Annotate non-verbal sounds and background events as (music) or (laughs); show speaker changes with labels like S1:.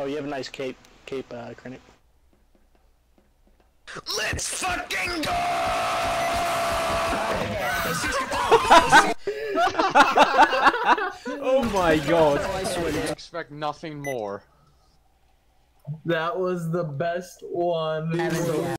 S1: Oh, you have a nice cape, cape, uh, Krennic.
S2: Let's fucking go! (laughs)
S3: oh my god.
S4: I swear, expect nothing more.
S5: That was the best one.